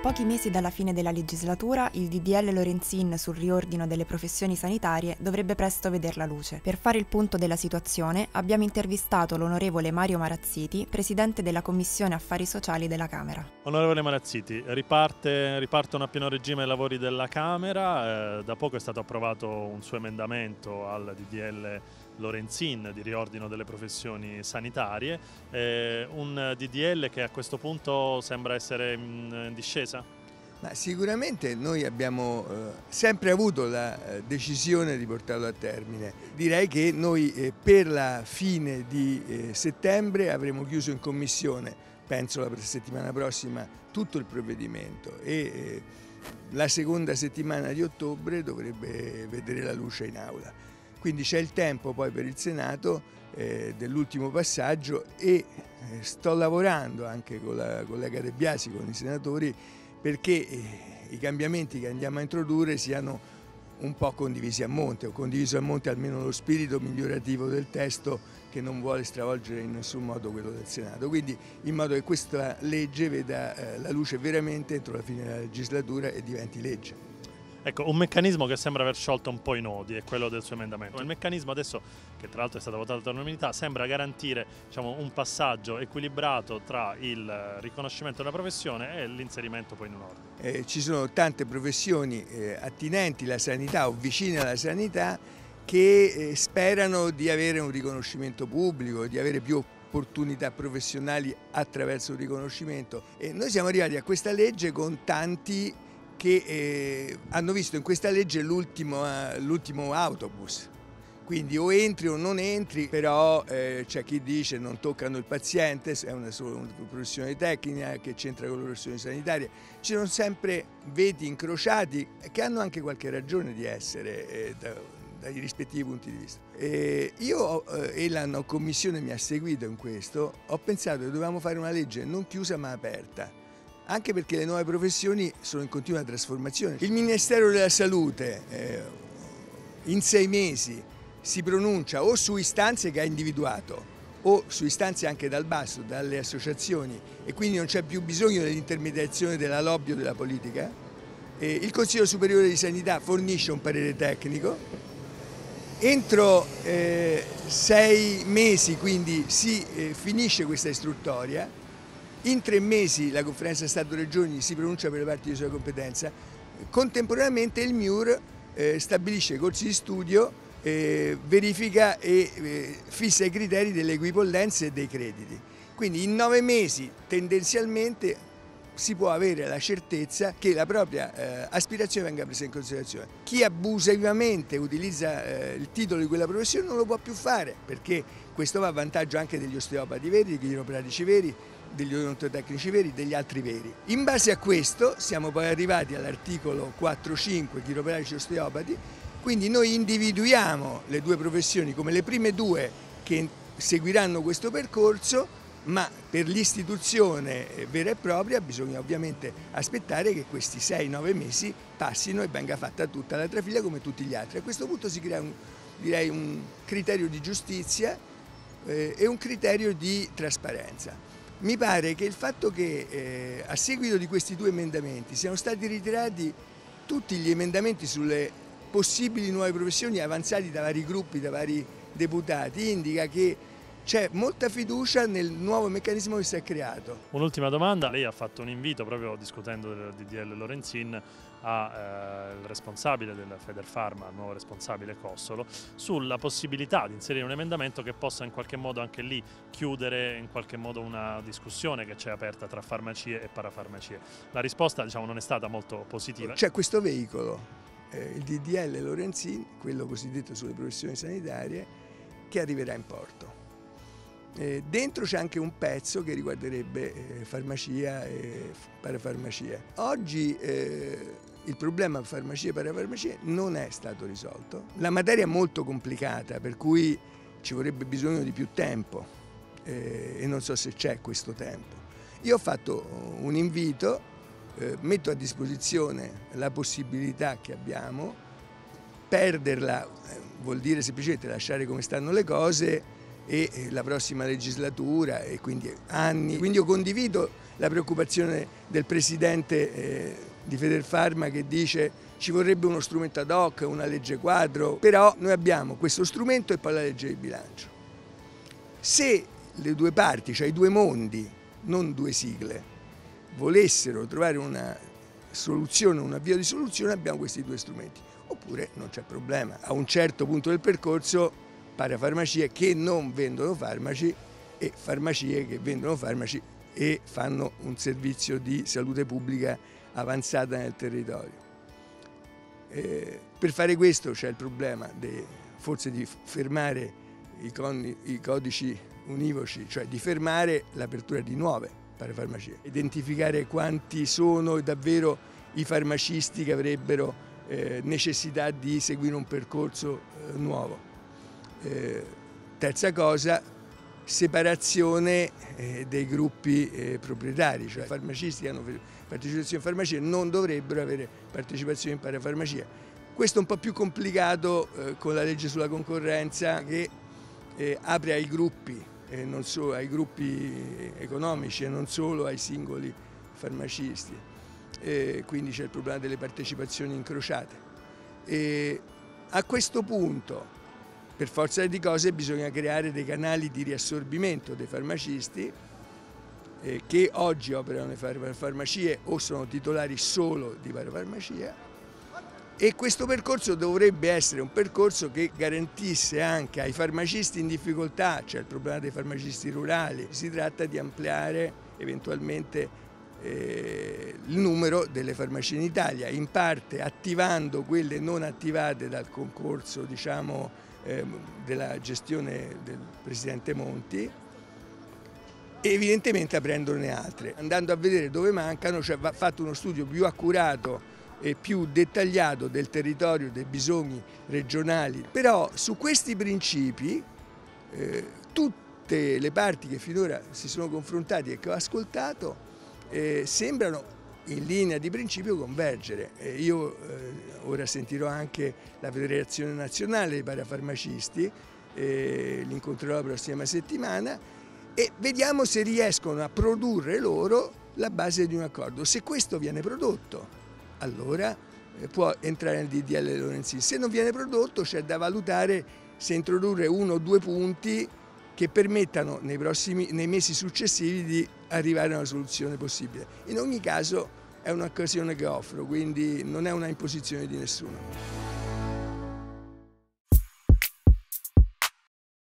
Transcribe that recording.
pochi mesi dalla fine della legislatura, il DDL Lorenzin sul riordino delle professioni sanitarie dovrebbe presto vedere la luce. Per fare il punto della situazione abbiamo intervistato l'onorevole Mario Marazziti, presidente della Commissione Affari Sociali della Camera. Onorevole Marazziti, riparte, ripartono a pieno regime i lavori della Camera, eh, da poco è stato approvato un suo emendamento al DDL Lorenzin di riordino delle professioni sanitarie, eh, un DDL che a questo punto sembra essere in discesa? Ma sicuramente noi abbiamo eh, sempre avuto la eh, decisione di portarlo a termine. Direi che noi eh, per la fine di eh, settembre avremo chiuso in commissione, penso la settimana prossima, tutto il provvedimento e la seconda settimana di ottobre dovrebbe vedere la luce in aula. Quindi c'è il tempo poi per il Senato eh, dell'ultimo passaggio e eh, sto lavorando anche con la collega De Biasi, con i senatori, perché eh, i cambiamenti che andiamo a introdurre siano un po' condivisi a monte, o condiviso a monte almeno lo spirito migliorativo del testo che non vuole stravolgere in nessun modo quello del Senato. Quindi in modo che questa legge veda eh, la luce veramente entro la fine della legislatura e diventi legge. Ecco, un meccanismo che sembra aver sciolto un po' i nodi è quello del suo emendamento. Il meccanismo adesso, che tra l'altro è stato votato dall'unanimità, sembra garantire diciamo, un passaggio equilibrato tra il riconoscimento della professione e l'inserimento poi in un ordine. Eh, ci sono tante professioni eh, attinenti alla sanità o vicine alla sanità che eh, sperano di avere un riconoscimento pubblico, di avere più opportunità professionali attraverso il riconoscimento. E noi siamo arrivati a questa legge con tanti che eh, hanno visto in questa legge l'ultimo, uh, autobus. Quindi o entri o non entri, però eh, c'è chi dice non toccano il paziente, è una, una professione tecnica che c'entra con le professioni sanitarie. Ci sono sempre veti incrociati che hanno anche qualche ragione di essere eh, da, dai rispettivi punti di vista. E io eh, e la commissione mi ha seguito in questo, ho pensato che dovevamo fare una legge non chiusa ma aperta anche perché le nuove professioni sono in continua trasformazione. Il Ministero della Salute eh, in sei mesi si pronuncia o su istanze che ha individuato o su istanze anche dal basso, dalle associazioni e quindi non c'è più bisogno dell'intermediazione della lobby o della politica. Eh, il Consiglio Superiore di Sanità fornisce un parere tecnico. Entro eh, sei mesi quindi si eh, finisce questa istruttoria in tre mesi la conferenza Stato-Regioni si pronuncia per le parti di sua competenza, contemporaneamente il MIUR eh, stabilisce corsi di studio, eh, verifica e eh, fissa i criteri delle equipollenze e dei crediti. Quindi in nove mesi tendenzialmente si può avere la certezza che la propria eh, aspirazione venga presa in considerazione. Chi abusivamente utilizza eh, il titolo di quella professione non lo può più fare perché questo va a vantaggio anche degli osteopati veri, degli chiropratici veri, degli odontotecnici veri, degli altri veri. In base a questo siamo poi arrivati all'articolo 4.5 chiropratici osteopati, quindi noi individuiamo le due professioni come le prime due che seguiranno questo percorso, ma per l'istituzione vera e propria bisogna ovviamente aspettare che questi 6-9 mesi passino e venga fatta tutta la trafila come tutti gli altri. A questo punto si crea un, direi, un criterio di giustizia eh, e un criterio di trasparenza. Mi pare che il fatto che eh, a seguito di questi due emendamenti siano stati ritirati tutti gli emendamenti sulle possibili nuove professioni avanzati da vari gruppi, da vari deputati, indica che c'è molta fiducia nel nuovo meccanismo che si è creato. Un'ultima domanda, lei ha fatto un invito proprio discutendo del DDL Lorenzin al eh, responsabile del Federfarma, al nuovo responsabile Cossolo, sulla possibilità di inserire un emendamento che possa in qualche modo anche lì chiudere in qualche modo una discussione che c'è aperta tra farmacie e parafarmacie. La risposta diciamo, non è stata molto positiva. C'è questo veicolo, eh, il DDL Lorenzin, quello cosiddetto sulle professioni sanitarie, che arriverà in porto. Eh, dentro c'è anche un pezzo che riguarderebbe eh, farmacia e parafarmacia. Oggi eh, il problema farmacia e parafarmacia non è stato risolto. La materia è molto complicata, per cui ci vorrebbe bisogno di più tempo eh, e non so se c'è questo tempo. Io ho fatto un invito, eh, metto a disposizione la possibilità che abbiamo, perderla vuol dire semplicemente lasciare come stanno le cose e la prossima legislatura e quindi anni. Quindi io condivido la preoccupazione del Presidente eh, di Federfarma che dice ci vorrebbe uno strumento ad hoc, una legge quadro, però noi abbiamo questo strumento e poi la legge di bilancio. Se le due parti, cioè i due mondi, non due sigle, volessero trovare una soluzione, una via di soluzione, abbiamo questi due strumenti. Oppure non c'è problema. A un certo punto del percorso, parafarmacie che non vendono farmaci e farmacie che vendono farmaci e fanno un servizio di salute pubblica avanzata nel territorio. Eh, per fare questo c'è il problema de, forse di fermare i, con, i codici univoci, cioè di fermare l'apertura di nuove parafarmacie, identificare quanti sono davvero i farmacisti che avrebbero eh, necessità di seguire un percorso eh, nuovo. Eh, terza cosa, separazione eh, dei gruppi eh, proprietari, cioè i farmacisti che hanno partecipazione in farmacia non dovrebbero avere partecipazione in parafarmacia. Questo è un po' più complicato eh, con la legge sulla concorrenza che eh, apre ai gruppi, eh, solo, ai gruppi economici e non solo ai singoli farmacisti. quindi c'è il problema delle partecipazioni incrociate. E a questo punto per forza di cose bisogna creare dei canali di riassorbimento dei farmacisti eh, che oggi operano nelle farmacie o sono titolari solo di parafarmacia e questo percorso dovrebbe essere un percorso che garantisse anche ai farmacisti in difficoltà, cioè il problema dei farmacisti rurali, si tratta di ampliare eventualmente eh, il numero delle farmacie in Italia, in parte attivando quelle non attivate dal concorso diciamo, eh, della gestione del Presidente Monti e evidentemente aprendone altre. Andando a vedere dove mancano, cioè va fatto uno studio più accurato e più dettagliato del territorio, dei bisogni regionali, però su questi principi eh, tutte le parti che finora si sono confrontate e che ho ascoltato eh, sembrano in linea di principio convergere. Io eh, ora sentirò anche la Federazione Nazionale dei Parafarmacisti, eh, li incontrerò la prossima settimana e vediamo se riescono a produrre loro la base di un accordo. Se questo viene prodotto, allora eh, può entrare nel DDL Lorenzini. Se non viene prodotto c'è da valutare se introdurre uno o due punti che permettano nei, prossimi, nei mesi successivi di arrivare a una soluzione possibile. In ogni caso è un'occasione che offro, quindi non è una imposizione di nessuno.